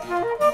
Thank